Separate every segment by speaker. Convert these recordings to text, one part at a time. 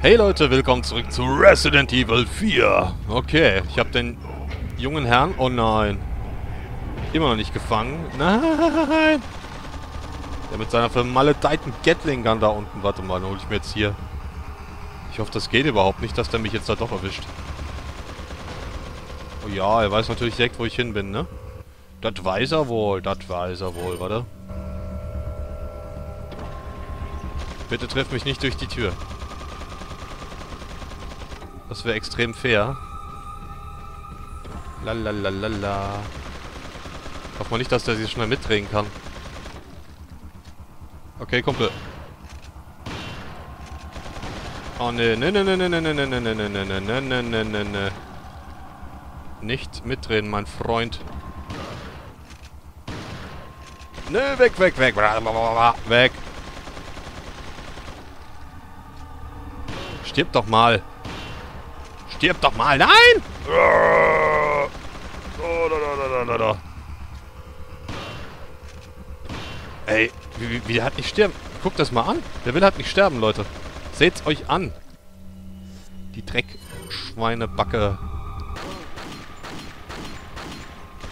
Speaker 1: Hey Leute, willkommen zurück zu Resident Evil 4. Okay, ich habe den jungen Herrn... Oh nein. Immer noch nicht gefangen. Nein! Der mit seiner vermaledeiten Gatling Gun da unten. Warte mal, dann hole ich mir jetzt hier... Ich hoffe, das geht überhaupt nicht, dass der mich jetzt da doch erwischt. Oh ja, er weiß natürlich direkt, wo ich hin bin, ne? Das weiß er wohl, das weiß er wohl, warte. Bitte treff mich nicht durch die Tür. Das wäre extrem fair. Lalalala. Hoff mal nicht, dass der sich schnell mitdrehen kann. Okay, Kumpel. Oh ne, ne, ne, ne, ne, ne, ne, ne, ne, ne, ne, ne, ne, ne, ne, ne, ne. Nicht mitdrehen, mein Freund. Nö, weg, weg, weg. Weg. Stirb doch mal. Stirb doch mal. Nein! Ey, wie, wie, wie der hat nicht sterben. Guckt das mal an. Der will halt nicht sterben, Leute. Seht's euch an. Die Dreckschweinebacke.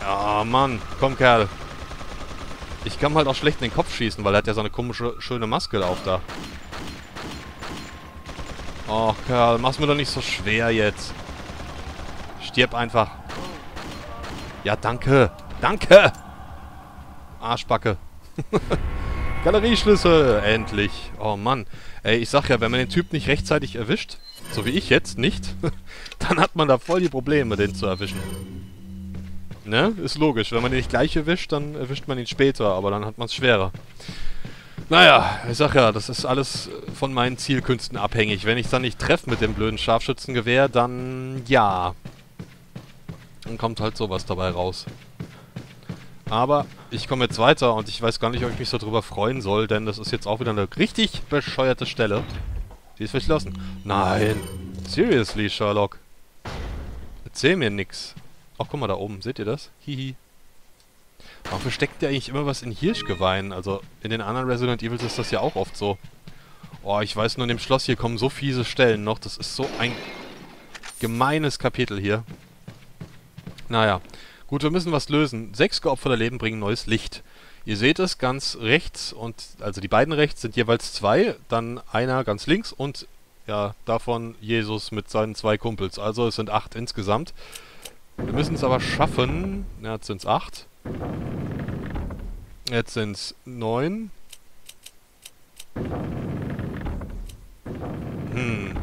Speaker 1: Ja, Mann. Komm, Kerl. Ich kann halt auch schlecht in den Kopf schießen, weil er hat ja so eine komische, schöne Maske auf da. Oh, Kerl, mach's mir doch nicht so schwer jetzt. Stirb einfach. Ja, danke. Danke! Arschbacke. Galerieschlüssel, endlich. Oh Mann. Ey, ich sag ja, wenn man den Typ nicht rechtzeitig erwischt, so wie ich jetzt nicht, dann hat man da voll die Probleme, den zu erwischen. Ne? Ist logisch. Wenn man den nicht gleich erwischt, dann erwischt man ihn später, aber dann hat man es schwerer. Naja, ich sag ja, das ist alles von meinen Zielkünsten abhängig. Wenn ich dann nicht treffe mit dem blöden Scharfschützengewehr, dann ja. Dann kommt halt sowas dabei raus. Aber ich komme jetzt weiter und ich weiß gar nicht, ob ich mich so drüber freuen soll, denn das ist jetzt auch wieder eine richtig bescheuerte Stelle. Die ist verschlossen. Nein. Seriously, Sherlock. Erzähl mir nix. Ach, guck mal da oben. Seht ihr das? Hihi. Warum versteckt der eigentlich immer was in Hirschgeweihen? Also, in den anderen Resident Evils ist das ja auch oft so. Oh, ich weiß nur, in dem Schloss hier kommen so fiese Stellen noch. Das ist so ein gemeines Kapitel hier. Naja. Gut, wir müssen was lösen. Sechs geopferte Leben bringen neues Licht. Ihr seht es ganz rechts und, also die beiden rechts sind jeweils zwei, dann einer ganz links und, ja, davon Jesus mit seinen zwei Kumpels. Also es sind acht insgesamt. Wir müssen es aber schaffen. Ja, jetzt sind es acht. Jetzt sind es neun. Hm.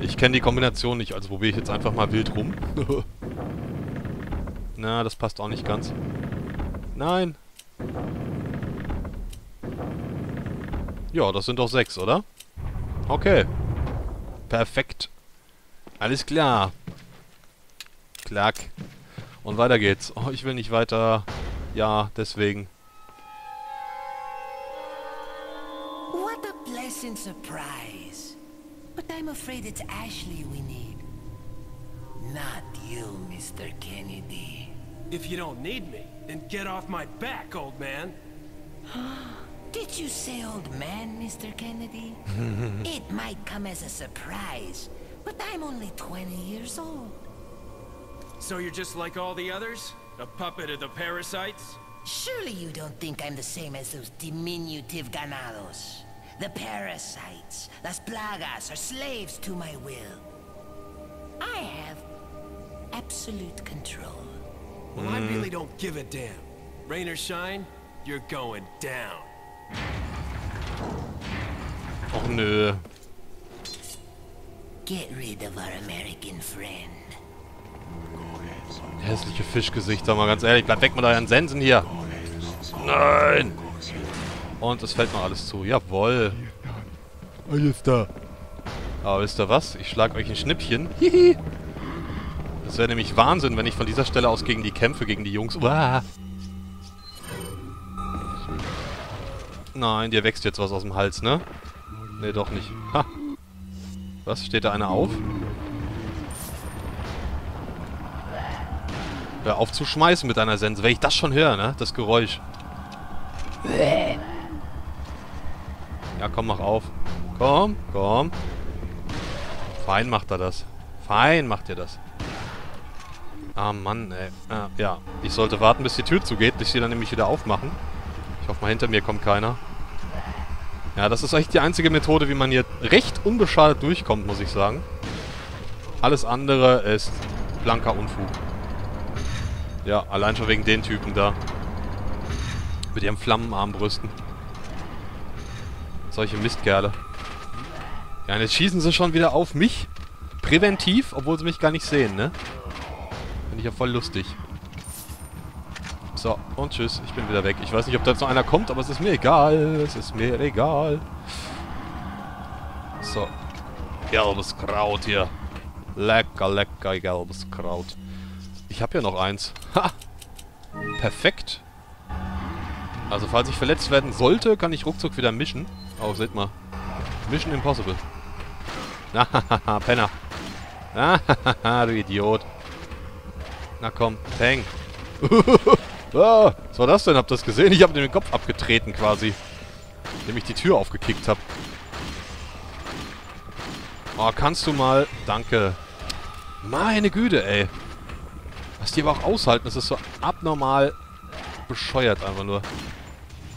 Speaker 1: Ich kenne die Kombination nicht, also probiere ich jetzt einfach mal wild rum. Na, das passt auch nicht ganz. Nein. Ja, das sind doch sechs, oder? Okay. Perfekt. Alles klar. Klack. Und weiter geht's. Oh, ich will nicht weiter. Ja, deswegen.
Speaker 2: What a pleasant surprise. But I'm afraid it's Ashley we need. Not you, Mr. Kennedy.
Speaker 3: If you don't need me, then get off my back, old man.
Speaker 2: Did you say old man, Mr. Kennedy? it might come as a surprise, but I'm only 20 years old.
Speaker 3: So you're just like all the others? A puppet of the parasites?
Speaker 2: Surely you don't think I'm the same as those diminutive ganados. The parasites, las plagas, are slaves to my will. I have absolute control.
Speaker 3: Well, I hmm. really don't give a damn. Rain or shine, you're going down.
Speaker 1: Och nö.
Speaker 2: Get rid of our American friend.
Speaker 1: Hässliche Fischgesichter, mal ganz ehrlich. Bleib weg mit euren Sensen hier. Nein. Und es fällt noch alles zu. Jawoll. Alles da. Aber wisst ihr was? Ich schlag euch ein Schnippchen. Hihi. Das wäre nämlich Wahnsinn, wenn ich von dieser Stelle aus gegen die kämpfe, gegen die Jungs. Uah. Nein, dir wächst jetzt was aus dem Hals, ne? Ne, doch nicht. Ha. Was? Steht da einer auf? Hör auf zu schmeißen mit deiner Sense. Wenn ich das schon höre, ne? Das Geräusch. Ja, komm, mach auf. Komm, komm. Fein macht er das. Fein macht ihr das. Ah, Mann, ey. Ah, ja, ich sollte warten, bis die Tür zugeht, bis sie dann nämlich wieder aufmachen. Ich hoffe mal, hinter mir kommt keiner. Ja, das ist eigentlich die einzige Methode, wie man hier recht unbeschadet durchkommt, muss ich sagen. Alles andere ist blanker Unfug. Ja, allein schon wegen den Typen da. Mit ihren Flammenarmbrüsten. Solche Mistkerle. Ja, und jetzt schießen sie schon wieder auf mich. Präventiv, obwohl sie mich gar nicht sehen, ne? Finde ich ja voll lustig. So, und tschüss. Ich bin wieder weg. Ich weiß nicht, ob da jetzt noch einer kommt, aber es ist mir egal. Es ist mir egal. So. Gelbes Kraut hier. Lecker, lecker gelbes Kraut. Ich habe ja noch eins. Ha! Perfekt. Also, falls ich verletzt werden sollte, kann ich ruckzuck wieder mischen. Oh, seht mal. Mission Impossible. Hahaha, Penner. Hahaha, du Idiot. Na komm, Peng. ah, was war das denn? Habt ihr das gesehen? Ich habe den Kopf abgetreten quasi. Indem ich die Tür aufgekickt habe. Oh, kannst du mal... Danke. Meine Güte, ey. Was die aber auch aushalten, das ist so abnormal bescheuert einfach nur.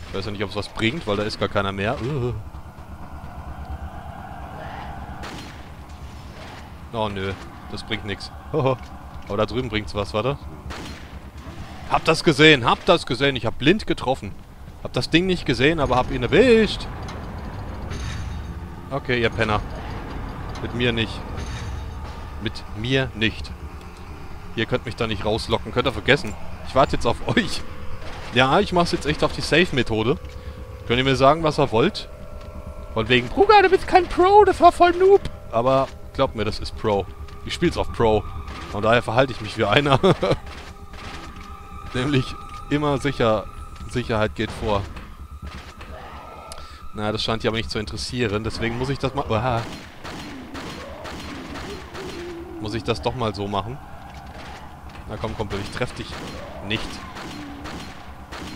Speaker 1: Ich weiß ja nicht, ob es was bringt, weil da ist gar keiner mehr. Uh. Oh, nö. Das bringt nichts. Aber da drüben bringt's was, warte. Hab das gesehen, hab das gesehen. Ich hab blind getroffen. Hab das Ding nicht gesehen, aber hab ihn erwischt. Okay, ihr Penner. Mit mir nicht. Mit mir nicht. Ihr könnt mich da nicht rauslocken. Könnt ihr vergessen. Ich warte jetzt auf euch. Ja, ich mach's jetzt echt auf die Safe-Methode. Könnt ihr mir sagen, was ihr wollt? Von wegen, Bruder, du bist kein Pro, das war voll Noob. Aber glaubt mir, das ist Pro. Ich spiel's auf Pro. Von daher verhalte ich mich wie einer. Nämlich immer sicher. Sicherheit geht vor. Na, das scheint die aber nicht zu interessieren. Deswegen muss ich das mal... Muss ich das doch mal so machen. Na komm, Kumpel, ich treff dich nicht.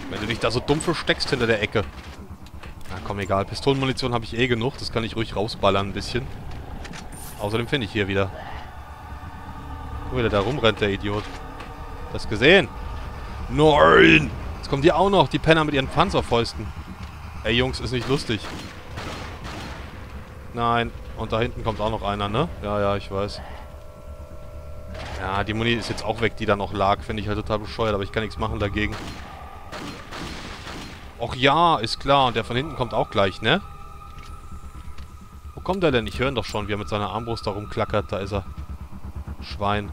Speaker 1: Wenn du dich da so dumm versteckst hinter der Ecke. Na komm, egal. Pistolenmunition habe ich eh genug. Das kann ich ruhig rausballern ein bisschen. Außerdem finde ich hier wieder. Guck, wie der da rumrennt, der Idiot. Das gesehen? Nein! Jetzt kommen die auch noch, die Penner mit ihren Panzerfäusten. Ey, Jungs, ist nicht lustig. Nein. Und da hinten kommt auch noch einer, ne? Ja, ja, ich weiß. Ja, die Muni ist jetzt auch weg, die da noch lag. Finde ich halt total bescheuert, aber ich kann nichts machen dagegen. Och ja, ist klar. Und der von hinten kommt auch gleich, ne? Wo kommt er denn? Ich höre ihn doch schon, wie er mit seiner Armbrust da rumklackert. Da ist er. Schwein.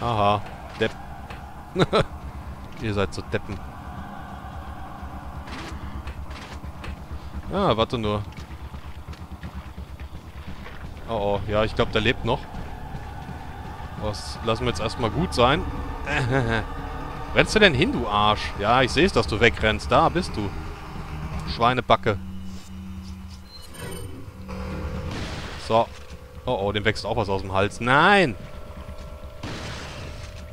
Speaker 1: Aha. Depp. Ihr seid so Deppen. Ah, warte nur. Oh, oh. Ja, ich glaube, der lebt noch. Das lassen wir jetzt erstmal gut sein. Rennst du denn hin, du Arsch? Ja, ich sehe es, dass du wegrennst. Da bist du. Schweinebacke. So. Oh, oh, dem wächst auch was aus dem Hals. Nein!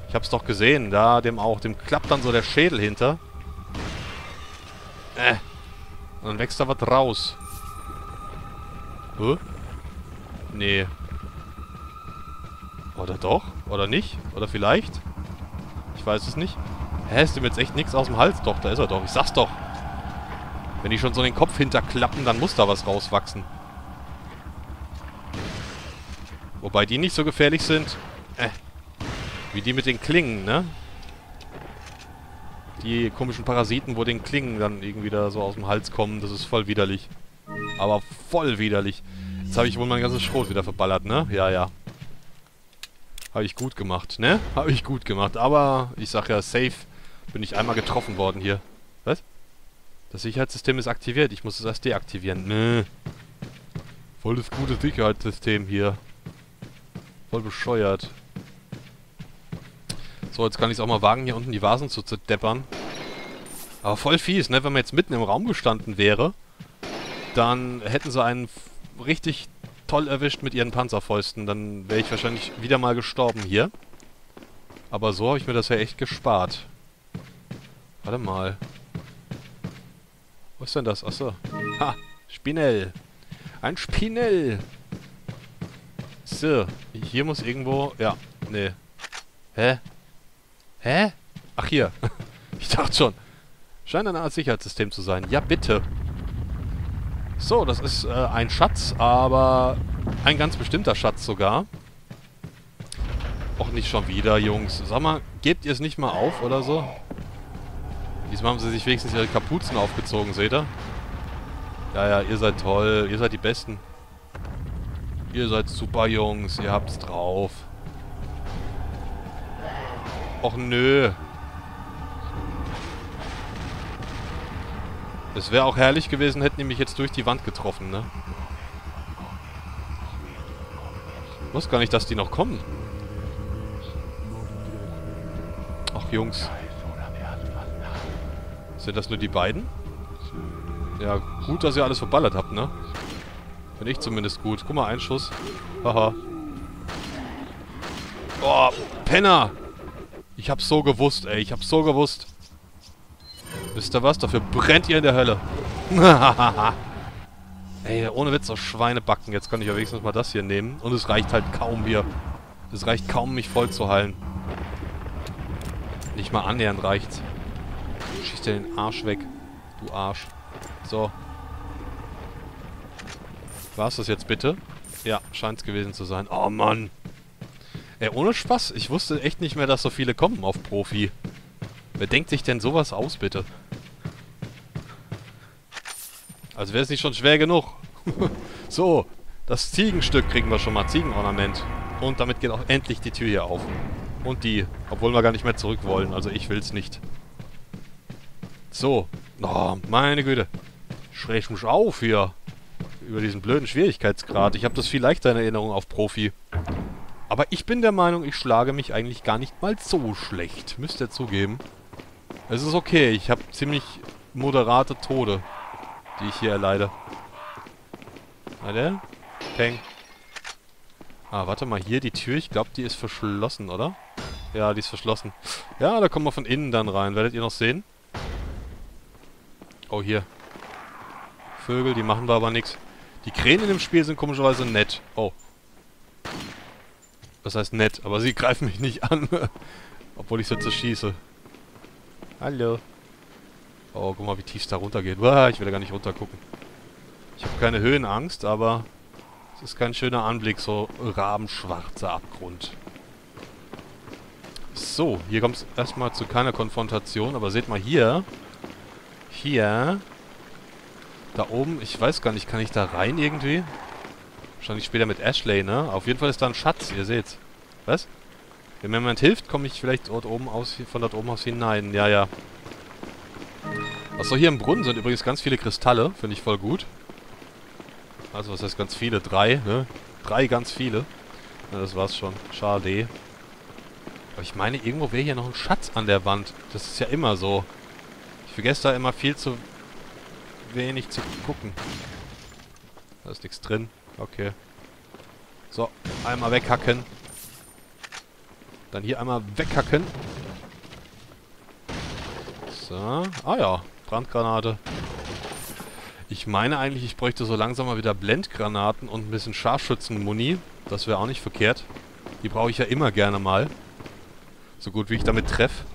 Speaker 1: Ich hab's doch gesehen. Da, dem auch. Dem klappt dann so der Schädel hinter. Äh. Und dann wächst da was raus. Hä? Nee. Oder doch? Oder nicht? Oder vielleicht? Ich weiß es nicht. Hä, ist dem jetzt echt nichts aus dem Hals? Doch, da ist er doch. Ich sag's doch. Wenn die schon so den Kopf hinterklappen, dann muss da was rauswachsen. Wobei die nicht so gefährlich sind. Äh. Wie die mit den Klingen, ne? Die komischen Parasiten, wo den Klingen dann irgendwie da so aus dem Hals kommen. Das ist voll widerlich. Aber voll widerlich. Jetzt habe ich wohl mein ganzes Schrot wieder verballert, ne? Ja, ja. Habe ich gut gemacht, ne? Habe ich gut gemacht. Aber, ich sag ja, safe bin ich einmal getroffen worden hier. Was? Das Sicherheitssystem ist aktiviert. Ich muss es erst deaktivieren. Nö. Voll das gute Sicherheitssystem hier. Voll bescheuert. So, jetzt kann ich es auch mal wagen, hier unten die Vasen zu zerdeppern. Aber voll fies, ne? Wenn man jetzt mitten im Raum gestanden wäre, dann hätten sie einen richtig toll erwischt mit ihren Panzerfäusten. Dann wäre ich wahrscheinlich wieder mal gestorben hier. Aber so habe ich mir das ja echt gespart. Warte mal. Was ist denn das? Achso. Ha, Spinell. Ein Spinell. So, hier muss irgendwo... Ja, nee. Hä? Hä? Ach, hier. Ich dachte schon. Scheint eine Art Sicherheitssystem zu sein. Ja, bitte. So, das ist äh, ein Schatz, aber ein ganz bestimmter Schatz sogar. Och, nicht schon wieder, Jungs. Sag mal, gebt ihr es nicht mal auf oder so? Diesmal haben sie sich wenigstens ihre Kapuzen aufgezogen, seht ihr? Ja, ja, ihr seid toll. Ihr seid die Besten. Ihr seid super, Jungs. Ihr habt's drauf. Och, nö. Es wäre auch herrlich gewesen, hätten die mich jetzt durch die Wand getroffen, ne? Ich wusste gar nicht, dass die noch kommen. Ach, Jungs. Sind das nur die beiden? Ja, gut, dass ihr alles verballert habt, ne? Finde ich zumindest gut. Guck mal, ein Schuss. Haha. Oh, Penner! Ich hab's so gewusst, ey. Ich hab's so gewusst. Wisst ihr was? Dafür brennt ihr in der Hölle. Ey, ohne Witz auf Schweinebacken. Jetzt kann ich ja wenigstens mal das hier nehmen. Und es reicht halt kaum hier. Es reicht kaum, mich voll zu heilen. Nicht mal annähernd reicht's. Schieß dir den Arsch weg. Du Arsch. So. War's das jetzt bitte? Ja, scheint's gewesen zu sein. Oh Mann. Ey, ohne Spaß. Ich wusste echt nicht mehr, dass so viele kommen auf Profi. Wer denkt sich denn sowas aus, bitte? Also wäre es nicht schon schwer genug. so, das Ziegenstück kriegen wir schon mal. Ziegenornament. Und damit geht auch endlich die Tür hier auf. Und die. Obwohl wir gar nicht mehr zurück wollen. Also ich will's nicht. So. Oh, meine Güte. Schräg mich auf hier. Über diesen blöden Schwierigkeitsgrad. Ich habe das viel leichter in Erinnerung auf Profi. Aber ich bin der Meinung, ich schlage mich eigentlich gar nicht mal so schlecht. Müsst ihr zugeben. Es ist okay. Ich habe ziemlich moderate Tode die ich hier erleide. Warte. Peng. Ah, warte mal, hier die Tür. Ich glaube, die ist verschlossen, oder? Ja, die ist verschlossen. Ja, da kommen wir von innen dann rein. Werdet ihr noch sehen? Oh, hier. Vögel, die machen wir aber nichts. Die Krähen in dem Spiel sind komischerweise nett. Oh. Das heißt nett, aber sie greifen mich nicht an. Obwohl ich sie zerschieße. Hallo. Oh, guck mal, wie tief es da runtergeht. Uah, ich will da gar nicht runter gucken. Ich habe keine Höhenangst, aber es ist kein schöner Anblick, so rabenschwarzer Abgrund. So, hier kommt es erstmal zu keiner Konfrontation, aber seht mal hier. Hier. Da oben, ich weiß gar nicht, kann ich da rein irgendwie? Wahrscheinlich später mit Ashley, ne? Auf jeden Fall ist da ein Schatz, ihr seht's. Was? Wenn mir jemand hilft, komme ich vielleicht dort oben aus, von dort oben aus hinein. Ja, ja. Achso, hier im Brunnen sind übrigens ganz viele Kristalle. Finde ich voll gut. Also, was heißt ganz viele? Drei, ne? Drei ganz viele. Ja, das war's schon. Schade. Aber ich meine, irgendwo wäre hier noch ein Schatz an der Wand. Das ist ja immer so. Ich vergesse da immer viel zu wenig zu gucken. Da ist nichts drin. Okay. So, einmal weghacken. Dann hier einmal weghacken. So. Ah ja, Brandgranate. Ich meine eigentlich, ich bräuchte so langsam mal wieder Blendgranaten und ein bisschen Scharfschützenmuni. Das wäre auch nicht verkehrt. Die brauche ich ja immer gerne mal. So gut wie ich damit treffe.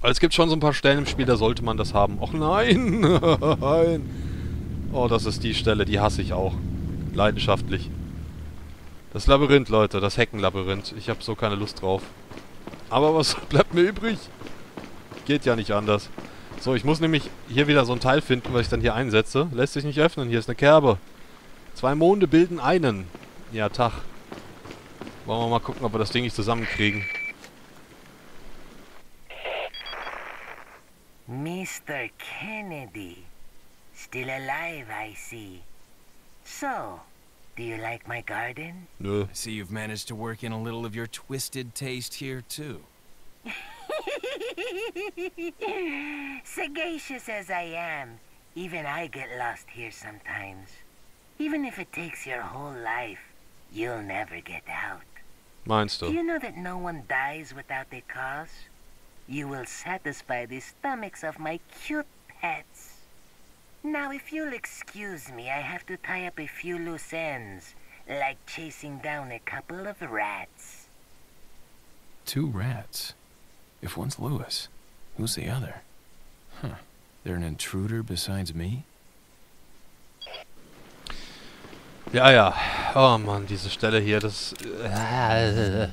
Speaker 1: Aber es gibt schon so ein paar Stellen im Spiel, da sollte man das haben. Och nein! nein! Oh, das ist die Stelle, die hasse ich auch. Leidenschaftlich. Das Labyrinth, Leute. Das Heckenlabyrinth. Ich habe so keine Lust drauf. Aber was bleibt mir übrig? Geht ja nicht anders. So, ich muss nämlich hier wieder so ein Teil finden, was ich dann hier einsetze. Lässt sich nicht öffnen. Hier ist eine Kerbe. Zwei Monde bilden einen. Ja, Tag. Wollen wir mal gucken, ob wir das Ding nicht zusammenkriegen.
Speaker 2: Mr. Kennedy. Still alive, I see. So, do you like my garden?
Speaker 1: Nö.
Speaker 3: I see you've managed to work in a little of your twisted taste here, too.
Speaker 2: Sagacious as I am, even I get lost here sometimes. Even if it takes your whole life, you'll never get out.
Speaker 1: Meinst
Speaker 2: Do you know that no one dies without a cause? You will satisfy the stomachs of my cute pets. Now, if you'll excuse me, I have to tie up a few loose ends, like chasing down a couple of rats.
Speaker 4: Two rats. If one's Lewis, who's the other? Huh. They're an intruder besides me?
Speaker 1: Ja, ja. Oh Mann, diese Stelle hier, das... Äh,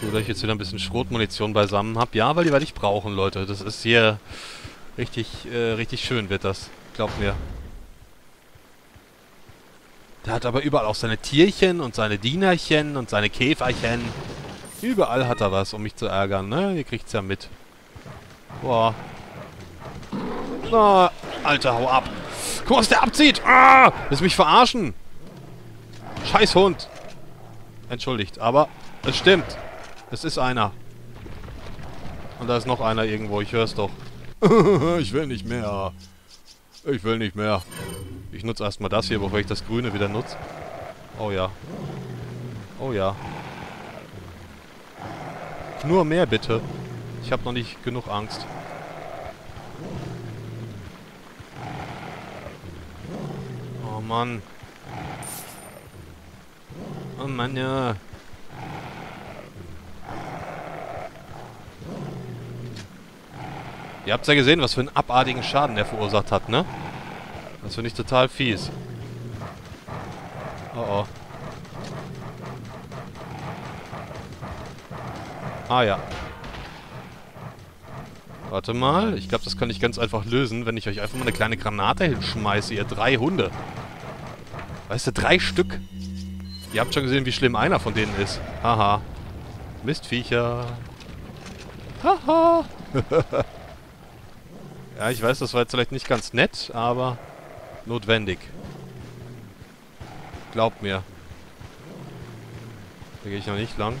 Speaker 1: dass ich jetzt wieder ein bisschen Schrotmunition beisammen habe. Ja, weil die werde ich brauchen, Leute. Das ist hier richtig, äh, richtig schön wird das. Glaubt mir. Der hat aber überall auch seine Tierchen und seine Dienerchen und seine Käferchen. Überall hat er was, um mich zu ärgern, ne? Ihr kriegt's ja mit. Boah. Na, Alter, hau ab. Guck mal, was der abzieht. Ah, willst mich verarschen? Scheiß Hund. Entschuldigt, aber es stimmt. Es ist einer. Und da ist noch einer irgendwo, ich hör's doch. ich will nicht mehr. Ich will nicht mehr. Ich nutze erstmal das hier, bevor ich das Grüne wieder nutze. Oh ja. Oh ja. Nur mehr bitte. Ich habe noch nicht genug Angst. Oh Mann. Oh Mann, ja. Ihr habt ja gesehen, was für einen abartigen Schaden der verursacht hat, ne? Das finde ich total fies. Oh oh. Ah ja. Warte mal. Ich glaube, das kann ich ganz einfach lösen, wenn ich euch einfach mal eine kleine Granate hinschmeiße, ihr drei Hunde. Weißt du, drei Stück. Ihr habt schon gesehen, wie schlimm einer von denen ist. Haha. Mistviecher. Haha. ja, ich weiß, das war jetzt vielleicht nicht ganz nett, aber notwendig. Glaubt mir. Da gehe ich noch nicht lang.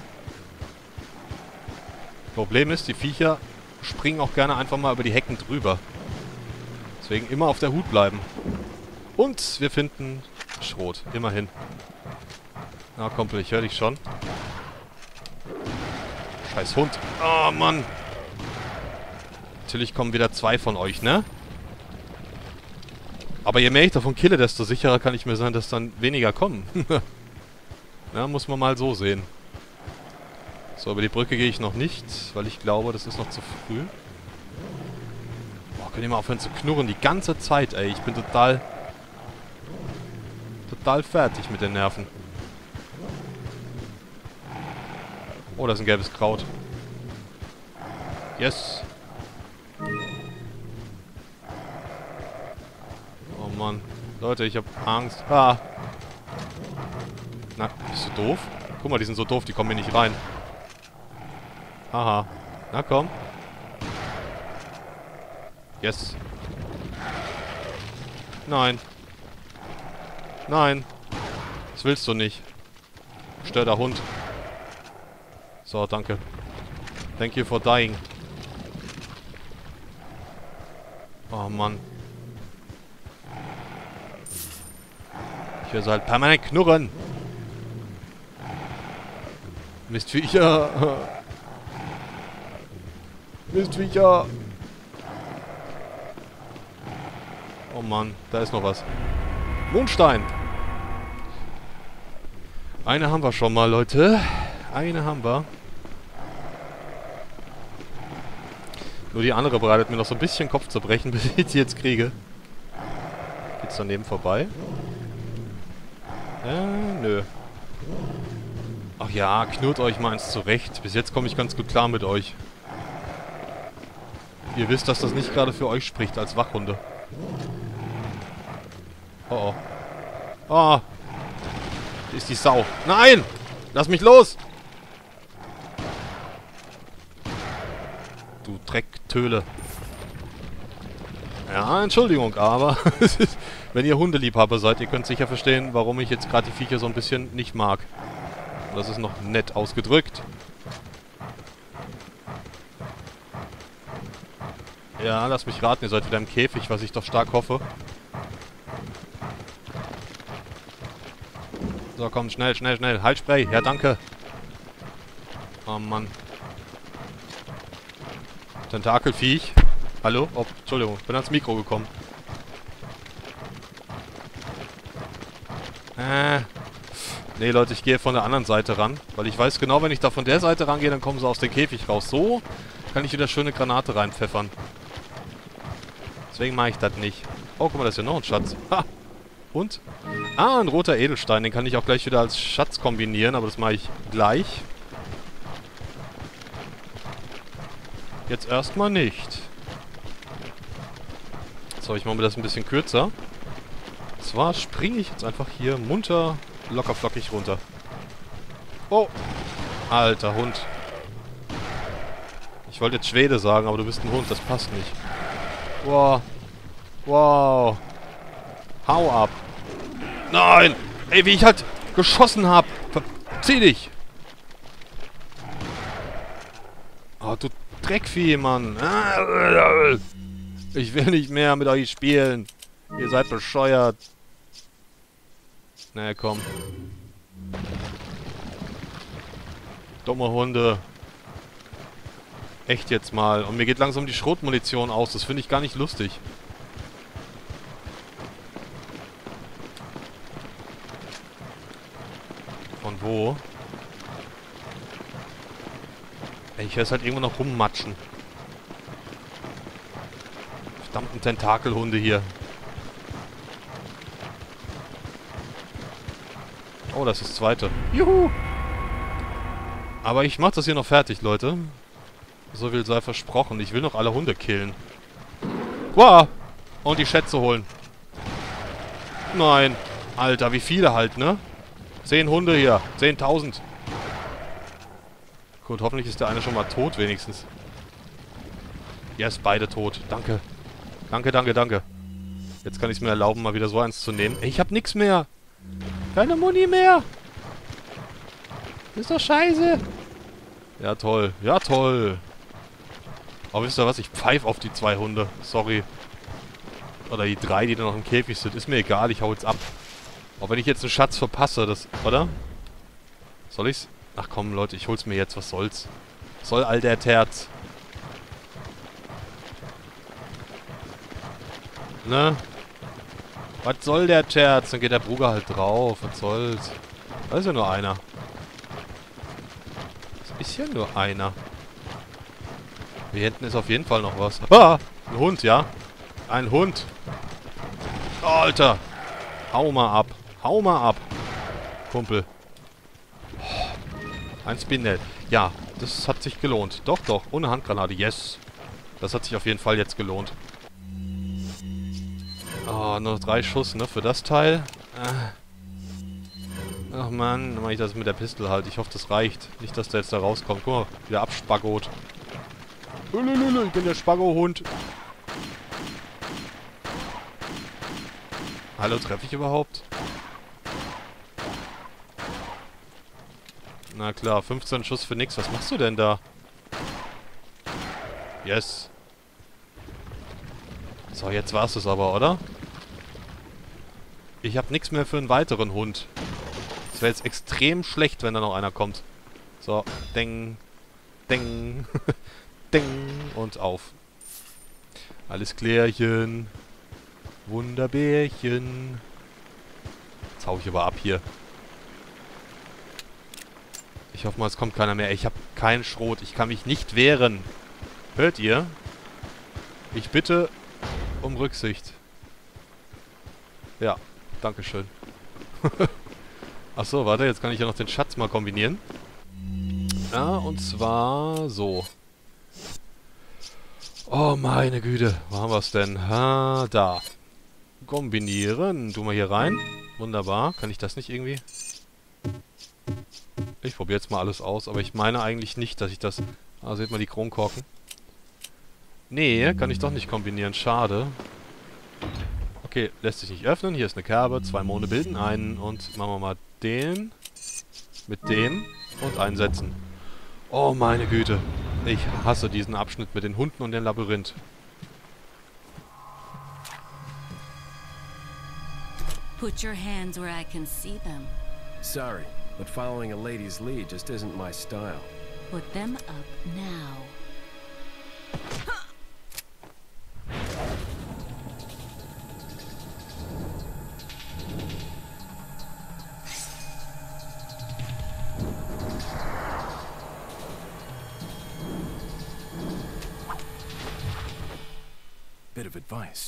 Speaker 1: Problem ist, die Viecher springen auch gerne einfach mal über die Hecken drüber. Deswegen immer auf der Hut bleiben. Und wir finden Schrot. Immerhin. Na, Kumpel, ich höre dich schon. Scheiß Hund. Oh, Mann. Natürlich kommen wieder zwei von euch, ne? Aber je mehr ich davon kille, desto sicherer kann ich mir sein, dass dann weniger kommen. ja, muss man mal so sehen. So, über die Brücke gehe ich noch nicht, weil ich glaube, das ist noch zu früh. Boah, könnt ihr mal aufhören zu knurren die ganze Zeit, ey. Ich bin total... Total fertig mit den Nerven. Oh, da ist ein gelbes Kraut. Yes. Oh Mann. Leute, ich hab Angst. Ah. Na, bist du doof? Guck mal, die sind so doof, die kommen hier nicht rein. Haha. Na komm. Yes. Nein. Nein. Das willst du nicht. Stör der Hund. So, danke. Thank you for dying. Oh Mann. Ich höre halt permanent knurren. Mistviecher. Mistviecher. Oh Mann, da ist noch was. Mondstein. Eine haben wir schon mal, Leute. Eine haben wir. Nur die andere bereitet mir noch so ein bisschen Kopf zu brechen, bis ich sie jetzt kriege. Geht's daneben vorbei? Äh, nö. Ach ja, knurrt euch mal eins zurecht. Bis jetzt komme ich ganz gut klar mit euch. Ihr wisst, dass das nicht gerade für euch spricht als Wachhunde. Oh oh. Oh. Ist die Sau. Nein! Lass mich los! Du Drecktöle. Ja, Entschuldigung, aber wenn ihr Hundeliebhaber seid, ihr könnt sicher verstehen, warum ich jetzt gerade die Viecher so ein bisschen nicht mag. Das ist noch nett ausgedrückt. Ja, lass mich raten, ihr seid wieder im Käfig, was ich doch stark hoffe. So, komm, schnell, schnell, schnell. Haltspray, ja, danke. Oh, Mann. Tentakelviech. Hallo? Oh, Entschuldigung, bin ans Mikro gekommen. Äh. Nee, Leute, ich gehe von der anderen Seite ran. Weil ich weiß genau, wenn ich da von der Seite rangehe, dann kommen sie aus dem Käfig raus. So kann ich wieder schöne Granate reinpfeffern. Deswegen mache ich das nicht. Oh, guck mal, da ist ja noch ein Schatz. Ha! Und? Ah, ein roter Edelstein. Den kann ich auch gleich wieder als Schatz kombinieren, aber das mache ich gleich. Jetzt erstmal nicht. So, ich mache mir das ein bisschen kürzer. Und zwar springe ich jetzt einfach hier munter, locker flockig runter. Oh! Alter Hund. Ich wollte jetzt Schwede sagen, aber du bist ein Hund, das passt nicht. Wow. Wow. Hau ab. Nein! Ey, wie ich halt geschossen hab. Zieh dich! Oh, du Dreckvieh, Mann. Ich will nicht mehr mit euch spielen. Ihr seid bescheuert. Na naja, komm. Dumme Hunde. Echt jetzt mal. Und mir geht langsam die Schrotmunition aus. Das finde ich gar nicht lustig. Von wo? Ich höre es halt irgendwo noch rummatschen. Verdammten Tentakelhunde hier. Oh, das ist das zweite. Juhu! Aber ich mach das hier noch fertig, Leute. So viel sei versprochen. Ich will noch alle Hunde killen. Wow! Und die Schätze holen. Nein. Alter, wie viele halt, ne? Zehn Hunde hier. Zehntausend. Gut, hoffentlich ist der eine schon mal tot wenigstens. Yes, beide tot. Danke. Danke, danke, danke. Jetzt kann ich es mir erlauben, mal wieder so eins zu nehmen. Ich hab nix mehr. Keine Muni mehr. Ist doch scheiße. Ja, toll. Ja, toll. Aber wisst ihr was? Ich pfeife auf die zwei Hunde. Sorry. Oder die drei, die da noch im Käfig sind. Ist mir egal, ich hau jetzt ab. Auch wenn ich jetzt einen Schatz verpasse, das... Oder? Soll ich's? Ach komm, Leute, ich hol's mir jetzt. Was soll's? Soll all der Terz. Ne? Was soll der Terz? Dann geht der Bruger halt drauf. Was soll's? Da ist ja nur einer. Das ist ja nur einer. Hier hinten ist auf jeden Fall noch was. Ah! Ein Hund, ja? Ein Hund. Alter. Hau mal ab. Hau mal ab. Kumpel. Ein Spinnet. Ja, das hat sich gelohnt. Doch, doch. Ohne Handgranate. Yes. Das hat sich auf jeden Fall jetzt gelohnt. Oh, nur drei Schuss, ne? Für das Teil. Äh. Ach man, dann mache ich das mit der Pistole halt. Ich hoffe, das reicht. Nicht, dass der jetzt da rauskommt. Guck mal, wieder abspaggot. Ich bin der Spaggo-Hund. Hallo, treffe ich überhaupt? Na klar, 15 Schuss für nix. Was machst du denn da? Yes. So, jetzt war's es aber, oder? Ich habe nichts mehr für einen weiteren Hund. Das wäre jetzt extrem schlecht, wenn da noch einer kommt. So, deng, deng, deng und auf. Alles klärchen. Wunderbärchen. Jetzt hau ich aber ab hier. Ich hoffe mal, es kommt keiner mehr. Ich habe keinen Schrot. Ich kann mich nicht wehren. Hört ihr? Ich bitte um Rücksicht. Ja, Dankeschön. Achso, warte, jetzt kann ich ja noch den Schatz mal kombinieren. Ja, und zwar so. Oh, meine Güte. Wo haben wir es denn? Ha, da. Kombinieren. Tu mal hier rein. Wunderbar. Kann ich das nicht irgendwie? Ich probiere jetzt mal alles aus, aber ich meine eigentlich nicht, dass ich das... Ah, seht mal die Kronkorken. Nee, kann ich doch nicht kombinieren. Schade. Okay, lässt sich nicht öffnen. Hier ist eine Kerbe. Zwei Monde bilden einen. Und machen wir mal den. Mit dem. Und einsetzen. Oh, meine Güte. Ich hasse diesen Abschnitt mit den Hunden und dem Labyrinth.
Speaker 5: Put your hands where I can see them.
Speaker 3: Sorry, but following a lady's lead just isn't my style.
Speaker 5: Put them up now.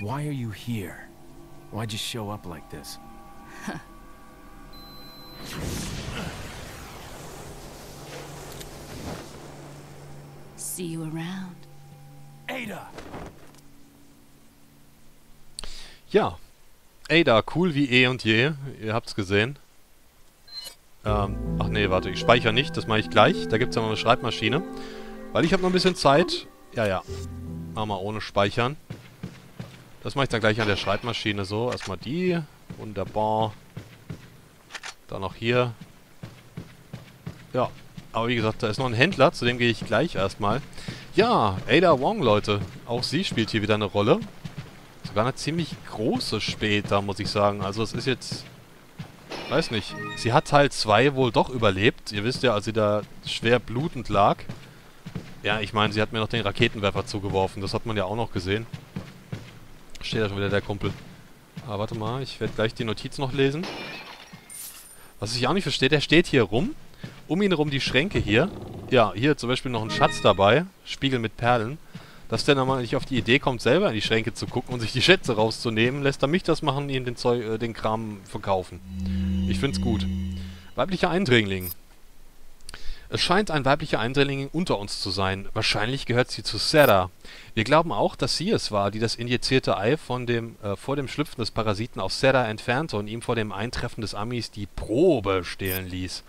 Speaker 4: Why are you here? Why'd you show up like this?
Speaker 5: See you around.
Speaker 3: Ada!
Speaker 1: Ja. Ada, cool wie eh und je. Ihr habt's gesehen. Ähm, ach nee, warte, ich speichere nicht, das mache ich gleich. Da gibt's ja noch eine Schreibmaschine. Weil ich habe noch ein bisschen Zeit. Ja, ja. Machen wir ohne Speichern. Das mache ich dann gleich an der Schreibmaschine so. Erstmal die. Wunderbar. Dann noch hier. Ja. Aber wie gesagt, da ist noch ein Händler, zu dem gehe ich gleich erstmal. Ja, Ada Wong, Leute. Auch sie spielt hier wieder eine Rolle. Sogar eine ziemlich große später, muss ich sagen. Also es ist jetzt... Weiß nicht. Sie hat Teil 2 wohl doch überlebt. Ihr wisst ja, als sie da schwer blutend lag. Ja, ich meine, sie hat mir noch den Raketenwerfer zugeworfen. Das hat man ja auch noch gesehen. Steht da schon wieder der Kumpel. Aber warte mal, ich werde gleich die Notiz noch lesen. Was ich auch nicht verstehe, der steht hier rum. Um ihn herum die Schränke hier. Ja, hier zum Beispiel noch ein Schatz dabei. Spiegel mit Perlen. Dass der nochmal nicht auf die Idee kommt, selber in die Schränke zu gucken und sich die Schätze rauszunehmen, lässt er mich das machen, ihm den, Zeug, äh, den Kram verkaufen. Ich find's gut. Weiblicher Eindringling. Es scheint ein weiblicher Eindringling unter uns zu sein. Wahrscheinlich gehört sie zu Sarah. Wir glauben auch, dass sie es war, die das injizierte Ei dem, äh, vor dem Schlüpfen des Parasiten aus Sarah entfernte und ihm vor dem Eintreffen des Amis die Probe stehlen ließ.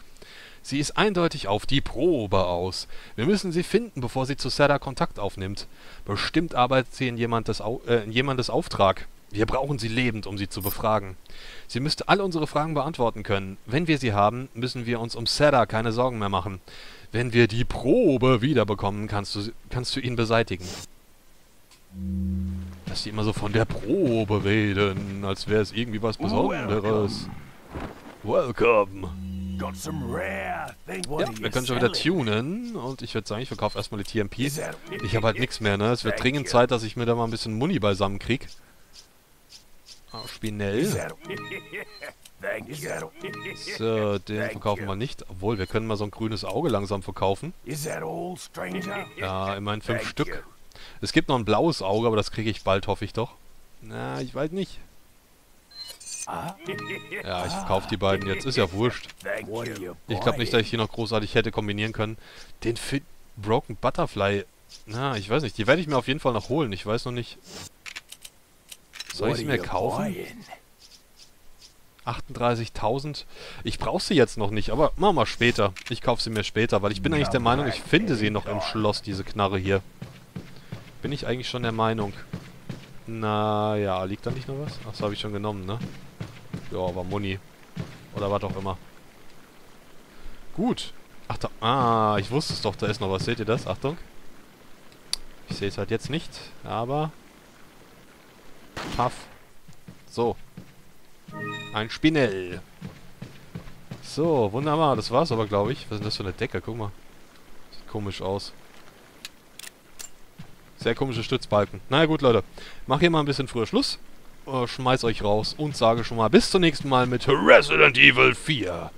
Speaker 1: Sie ist eindeutig auf die Probe aus. Wir müssen sie finden, bevor sie zu Sarah Kontakt aufnimmt. Bestimmt arbeitet sie in jemandes, Au äh, in jemandes Auftrag. Wir brauchen sie lebend, um sie zu befragen. Sie müsste alle unsere Fragen beantworten können. Wenn wir sie haben, müssen wir uns um Sarah keine Sorgen mehr machen. Wenn wir die Probe wiederbekommen, kannst du, sie- kannst du ihn beseitigen. Dass die immer so von der Probe reden, als wäre es irgendwie was Besonderes. Welcome.
Speaker 3: Got some rare things.
Speaker 1: Ja, wir können schon wieder tunen und ich würde sagen, ich verkaufe erstmal die TMP. Ich habe halt nichts mehr, ne? Es wird dringend Zeit, dass ich mir da mal ein bisschen Muni beisammen krieg. Ah, Spinell. So, den verkaufen wir nicht. Obwohl, wir können mal so ein grünes Auge langsam verkaufen.
Speaker 3: Is that all, stranger?
Speaker 1: Ja, immerhin fünf Stück. Es gibt noch ein blaues Auge, aber das kriege ich bald, hoffe ich doch. Na, ich weiß nicht. Ja, ich verkaufe die beiden jetzt. Ist ja wurscht. Ich glaube nicht, dass ich hier noch großartig hätte kombinieren können. Den Fit Broken Butterfly. Na, ich weiß nicht. Die werde ich mir auf jeden Fall noch holen. Ich weiß noch nicht. Soll ich sie mir kaufen?
Speaker 3: buying?
Speaker 1: 38.000. Ich brauche sie jetzt noch nicht, aber machen wir später. Ich kaufe sie mir später, weil ich bin eigentlich der Meinung, ich finde sie noch im Schloss, diese Knarre hier. Bin ich eigentlich schon der Meinung. Naja, liegt da nicht noch was? Ach, das habe ich schon genommen, ne? Ja, aber Muni. Oder was auch immer. Gut. Ach, da, ah, ich wusste es doch, da ist noch was. Seht ihr das? Achtung. Ich sehe es halt jetzt nicht, aber... Paff. So. Ein Spinell. So, wunderbar. Das war's aber, glaube ich. Was ist das für eine Decke? Guck mal. Sieht komisch aus. Sehr komische Stützbalken. Na ja, gut, Leute. Mach hier mal ein bisschen früher Schluss. Äh, schmeiß euch raus und sage schon mal bis zum nächsten Mal mit Resident Evil 4.